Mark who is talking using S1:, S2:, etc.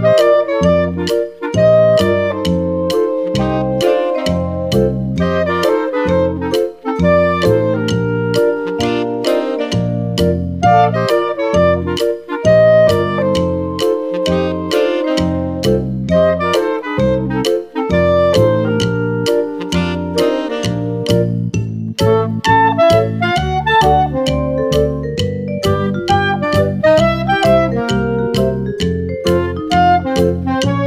S1: Música Thank you.